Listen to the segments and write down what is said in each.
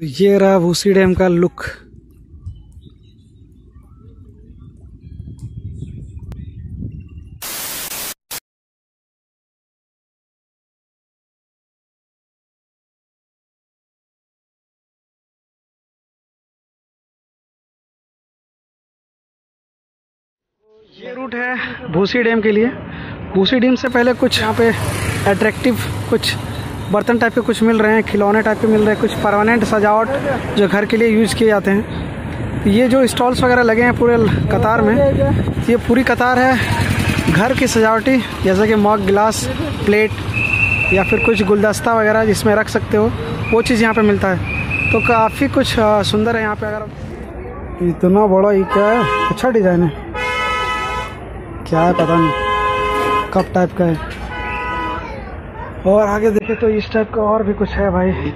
तो ये रहा भूसी डैम का लुक। ये रूट है भूसी डैम के लिए। भूसी डैम से पहले कुछ यहाँ पे अट्रैक्टिव कुछ बर्तन टाइप के कुछ मिल रहे हैं, खिलौने टाइप के मिल रहे हैं, कुछ परमानेंट सजावट जो घर के लिए यूज़ किए जाते हैं। ये जो स्टॉल्स वगैरह लगे हैं पूरे कतार में, ये पूरी कतार है। घर की सजावटी, जैसे कि मग, गिलास प्लेट या फिर कुछ गुलदस्ता वगैरह जिसमें रख सकते हो, वो चीज़ यहाँ पे मिलता है। तो काफ़ी कुछ सुंदर है यहाँ पे। अगर इतना बड़ा ये क्या है? अच्छा डिज़ाइन है। क्या है पता नहीं। कप टाइप का है। और आगे देखे तो इस टाइप का और भी कुछ है भाई।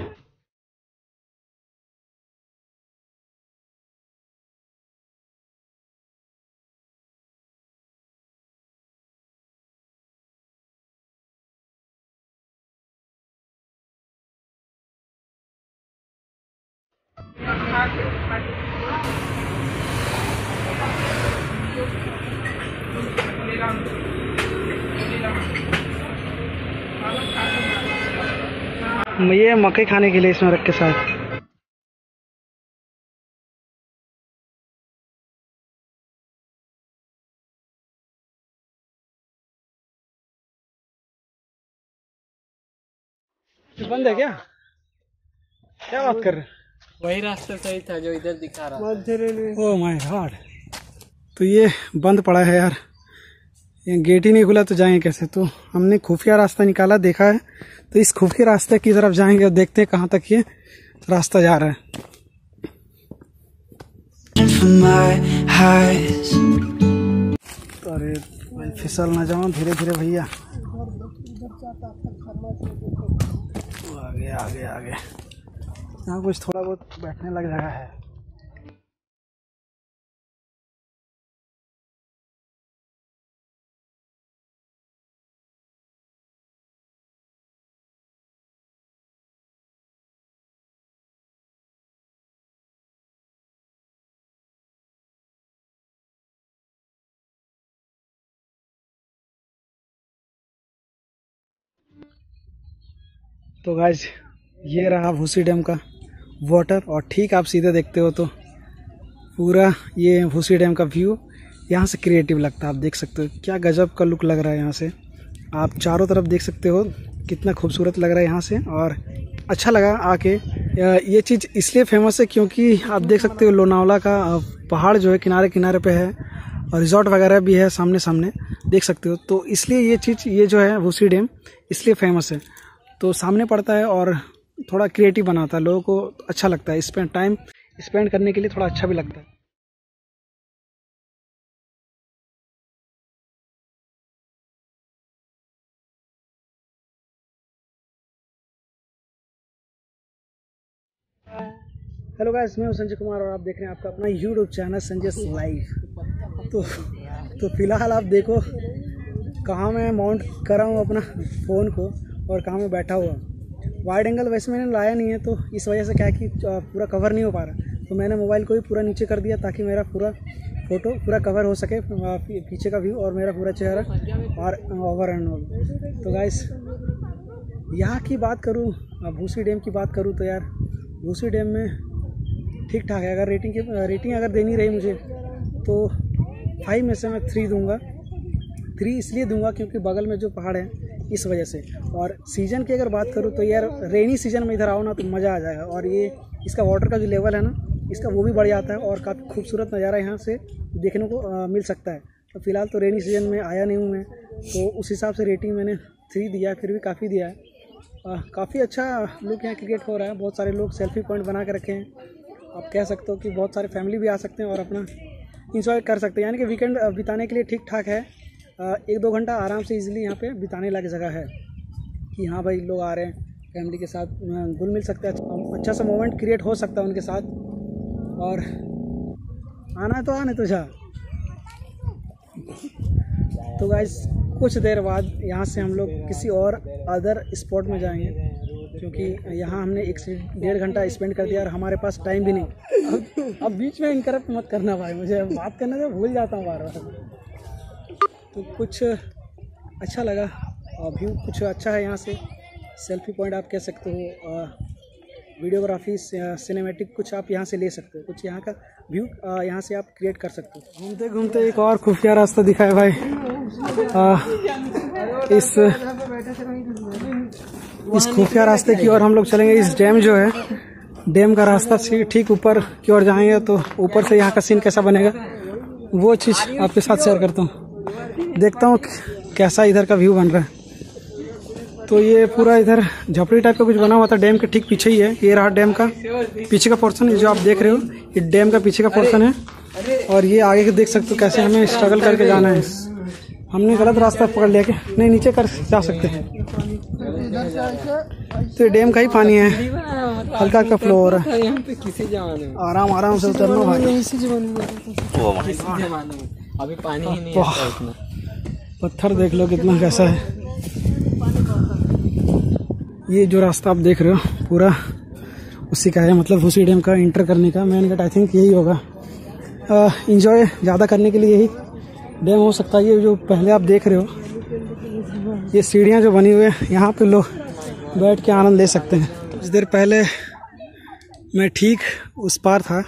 ये मकई खाने के लिए इसमें रख के साथ। बंद है क्या? क्या बात कर रहे वही रास्ता सही था जो इधर दिखा रहा था। ओ माय गॉड तो ये बंद पड़ा है यार। ये गेट ही नहीं खुला तो जाएँगे कैसे? तो हमने खुफिया रास्ता निकाला देखा है। तो इस खुफिया रास्ते की तरफ़ जाएँगे और देखते हैं कहाँ तक ये रास्ता जा रहा है. तो अरे भाई फिसल ना जाओ धीरे धीरे भैया। आगे आगे आगे। यहाँ कुछ थोड़ा बहुत बैठने लग जगह है। तो गाइज़ ये रहा भूसी डैम का वाटर और ठीक आप सीधे देखते हो तो पूरा ये भूसी डैम का व्यू यहाँ से क्रिएटिव लगता है, आप देख सकते हो। क्या गजब का लुक लग रहा है यहाँ से। आप चारों तरफ़ देख सकते हो, कितना खूबसूरत लग रहा है यहाँ से और अच्छा लगा आके। ये चीज़ इसलिए फ़ेमस है क्योंकि आप देख सकते हो लोनावला का पहाड़ जो है किनारे किनारे पे है और रिजॉर्ट वगैरह भी है सामने सामने देख सकते हो। तो इसलिए ये चीज़, ये जो है भूसी डैम इसलिए फ़ेमस है। तो सामने पड़ता है और थोड़ा क्रिएटिव बनाता है, लोगों को अच्छा लगता है। स्पेंड टाइम स्पेंड करने के लिए थोड़ा अच्छा भी लगता है। हेलो गाइस मैं हूँ संजय कुमार और आप देख रहे हैं आपका अपना यूट्यूब चैनल संजय लाइव तो तो फ़िलहाल आप देखो कहाँ मैं माउंट कर रहा हूँ अपना फ़ोन को। और कहाँ मैं बैठा हुआ। वाइड एंगल वैसे मैंने लाया नहीं है तो इस वजह से क्या है कि पूरा कवर नहीं हो पा रहा। तो मैंने मोबाइल को भी पूरा नीचे कर दिया ताकि मेरा पूरा फ़ोटो पूरा कवर हो सके पीछे का व्यू और मेरा पूरा चेहरा और ओवर एंड ऑल तो गाइस यहाँ की बात करूँ भूसी डैम की बात करूँ तो यार, भूसी डैम में ठीक ठाक है। अगर रेटिंग की रेटिंग अगर देनी रही मुझे तो फाइव में से मैं थ्री दूँगा। थ्री इसलिए दूँगा क्योंकि बगल में जो पहाड़ है इस वजह से। और सीज़न की अगर बात करूँ तो यार रेनी सीज़न में इधर आओ ना तो मज़ा आ जाएगा। और ये इसका वाटर का जो लेवल है ना इसका वो भी बढ़ जाता है और काफ़ी खूबसूरत नज़ारा यहाँ से देखने को अ, मिल सकता है। तो फ़िलहाल तो रेनी सीज़न में आया नहीं हूँ मैं तो उस हिसाब से रेटिंग मैंने थ्री दिया फिर भी काफ़ी दिया है। काफ़ी अच्छा लुक यहाँ क्रिकेट हो रहा है। बहुत सारे लोग सेल्फी पॉइंट बना के रखे हैं। आप कह सकते हो कि बहुत सारे फैमिली भी आ सकते हैं और अपना इंजॉय कर सकते हैं। यानी कि वीकेंड बिताने के लिए ठीक ठाक है। एक दो घंटा आराम से इजीली यहाँ पे बिताने लायक जगह है कि हाँ भाई लोग आ रहे हैं फैमिली के साथ घुल मिल सकते हैं अच्छा- अच्छा सा मोमेंट क्रिएट हो सकता है उनके साथ। और आना तो आने तो जा तो गाइज़ कुछ देर बाद यहाँ से हम लोग किसी और अदर स्पॉट में जाएँगे क्योंकि यहाँ हमने एक से डेढ़ घंटा स्पेंड कर दिया और हमारे पास टाइम भी नहीं। अब, अब बीच में इनकरप्ट मत करना भाई मुझे बात करने से भूल जाता हूँ बार बार। तो कुछ अच्छा लगा और व्यू कुछ अच्छा है यहाँ से। सेल्फी पॉइंट आप कह सकते हो वीडियोग्राफी सिनेमेटिक कुछ आप यहाँ से ले सकते हो। कुछ यहाँ का व्यू यहाँ से आप क्रिएट कर सकते हो। घूमते घूमते एक और खुफिया रास्ता दिखा है भाई। आ, इस इस खुफिया रास्ते की ओर हम लोग चलेंगे। इस डैम जो है डैम का रास्ता ठीक ऊपर की ओर जाएँगे तो ऊपर से यहाँ का सीन कैसा बनेगा वो चीज़ आपके साथ शेयर करता हूँ। देखता हूँ कैसा इधर का व्यू बन रहा है। तो ये पूरा इधर झपड़ी टाइप का कुछ बना हुआ था डैम के ठीक पीछे ही है। ये रहा डैम का पीछे का पोर्शन जो आप देख रहे हो, ये डैम का पीछे का पोर्शन है। और ये आगे के देख सकते हो कैसे हमें स्ट्रगल करके जाना है। हमने गलत रास्ता पकड़ लिया कि नहीं, नीचे कर जा सकते हैं। तो डैम का ही पानी है। हल्का हल्का फ्लो हो रहा है। आराम आराम से उतरना भाई। अभी पानी ही नहीं आता इतना पत्थर देख लो कितना कैसा है। ये जो रास्ता आप देख रहे हो पूरा उसी का है मतलब उसी डैम का इंटर करने का मैंने कहा आई थिंक यही होगा। इंजॉय ज़्यादा करने के लिए यही डैम हो सकता है ये जो पहले आप देख रहे हो ये सीढ़ियाँ जो बनी हुई है यहाँ पे लोग बैठ के आनंद ले सकते हैं। कुछ देर पहले मैं ठीक उस पार था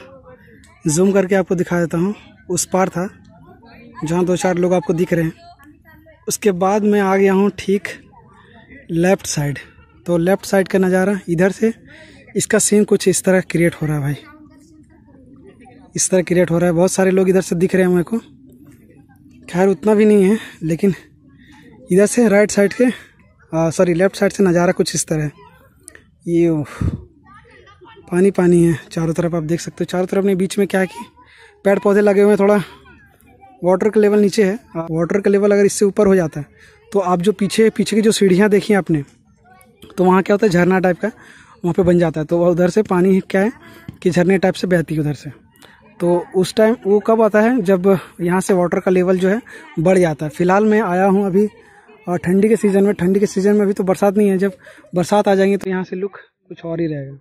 जूम करके आपको दिखा देता हूँ उस पार था। जहाँ दो चार लोग आपको दिख रहे हैं। उसके बाद मैं आ गया हूँ ठीक लेफ़्ट साइड। तो लेफ़्ट साइड का नज़ारा इधर से, इसका सीन कुछ इस तरह क्रिएट हो रहा है भाई। इस तरह क्रिएट हो रहा है। बहुत सारे लोग इधर से दिख रहे हैं मेरे को। खैर, उतना भी नहीं है, लेकिन इधर से राइट साइड के सॉरी लेफ़्ट साइड से नज़ारा कुछ इस तरह है। ये पानी पानी है, चारों तरफ़ आप देख सकते हो। चारों तरफ़ ने बीच में क्या है कि पेड़ पौधे लगे हुए हैं थोड़ा। वाटर का लेवल नीचे है। वाटर का लेवल अगर इससे ऊपर हो जाता है तो आप जो पीछे पीछे की जो सीढ़ियाँ देखी आपने तो वहाँ क्या होता है, झरना टाइप का वहाँ पे बन जाता है। तो उधर से पानी क्या है कि झरने टाइप से बहती है उधर से। तो उस टाइम वो कब आता है, जब यहाँ से वाटर का लेवल जो है, बढ़ जाता है। फ़िलहाल मैं आया हूँ अभी, और ठंडी के सीज़न में, ठंडी के सीज़न में अभी तो बरसात नहीं है। जब बरसात आ जाएँगे तो यहाँ से लुक कुछ और ही रहेगा।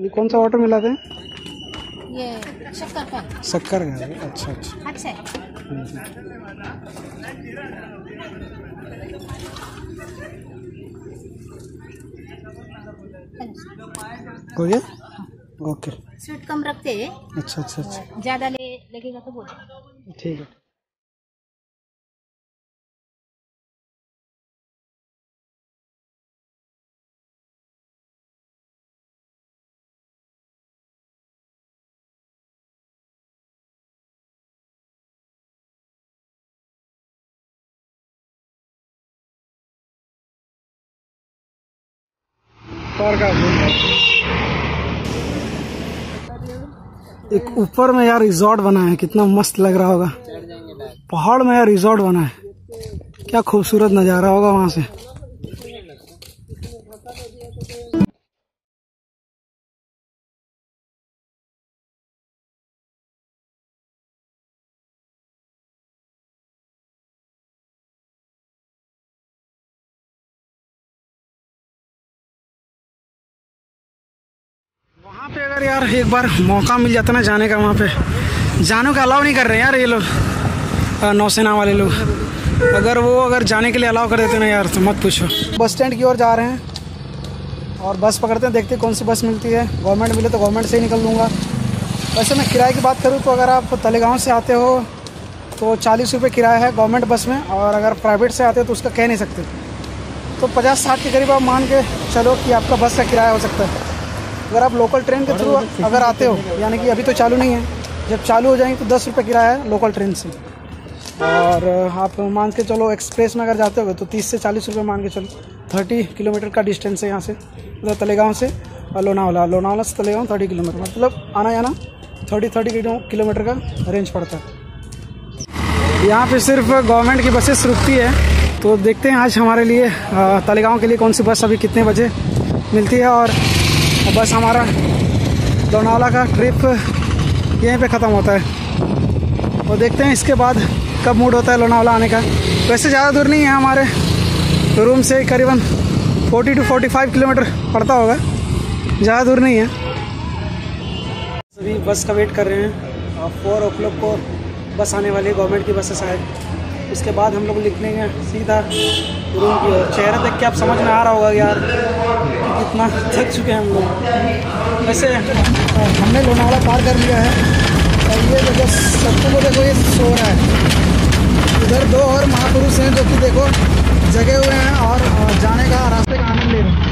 ये कौन सा वाटर मिला था ये शक्कर का। शक्कर का है अच्छा अच्छा। अच्छा हो। गया ओके। स्वीट कम रखते हैं। अच्छा अच्छा अच्छा। ज़्यादा ले लगेगा तो बोल। ठीक है। एक ऊपर में यार रिजॉर्ट बना है, कितना मस्त लग रहा होगा। पहाड़ में यार रिजॉर्ट बना है। क्या खूबसूरत नज़ारा होगा वहाँ से। अगर यार एक बार मौका मिल जाता ना जाने का वहाँ पे। जाने का अलाउ नहीं कर रहे यार ये लोग नौसेना वाले लोग। अगर वो अगर जाने के लिए अलाउ कर देते ना यार तो मत पूछो। बस स्टैंड की ओर जा रहे हैं और बस पकड़ते हैं, देखते हैं कौन सी बस मिलती है। गवर्नमेंट मिले तो गवर्नमेंट से ही निकल दूँगा वैसे मैं किराए की बात करूँ तो अगर आप तलेगांव से आते हो तो चालीस रुपये किराया है गवर्नमेंट बस में और अगर प्राइवेट से आते हो तो उसका कह नहीं सकते। तो पचास साठ के करीब आप मान के चलो कि आपका बस का किराया हो सकता है। अगर आप लोकल ट्रेन के थ्रू अगर आते हो, यानी कि अभी तो चालू नहीं है, जब चालू हो जाएँगे तो दस रुपये किराया है लोकल ट्रेन से। और आप मान के चलो एक्सप्रेस में अगर जाते हो तो तीस से चालीस रुपये मान के चलो। थर्टी किलोमीटर का डिस्टेंस है यहाँ से मतलब तलेगांव से, और लोनावाला। लोनावाला से तलेगांव थर्टी किलोमीटर मतलब आना जाना थर्टी थर्टी किलोमीटर का रेंज पड़ता है। यहाँ पे सिर्फ़ गवर्नमेंट की बसेस रुकती है। तो देखते हैं आज हमारे लिए तलेगांव के लिए कौन सी बस अभी कितने बजे मिलती है और बस हमारा लोनावाला का ट्रिप यहीं पे ख़त्म होता है। और देखते हैं इसके बाद कब मूड होता है लोनावाला आने का। वैसे ज़्यादा दूर नहीं है हमारे रूम से करीबन 40 टू 45 किलोमीटर पड़ता होगा। ज़्यादा दूर नहीं है। सभी बस का वेट कर रहे हैं। और फोर ओ क्लॉक को बस आने वाली है गवर्नमेंट की बस है शायद। उसके बाद हम लोग निकलेंगे सीधा रूम की चेहरा देख के आप समझ में आ रहा होगा यार कितना थक चुके हैं हम लोग। वैसे, हमने लोनावाला पार कर लिया है। और ये देखो सबको को देखो ये सो रहा है। इधर दो और महापुरुष हैं जो कि देखो, जगे हुए हैं और जाने का रास्ते का आनंद ले रहे हैं।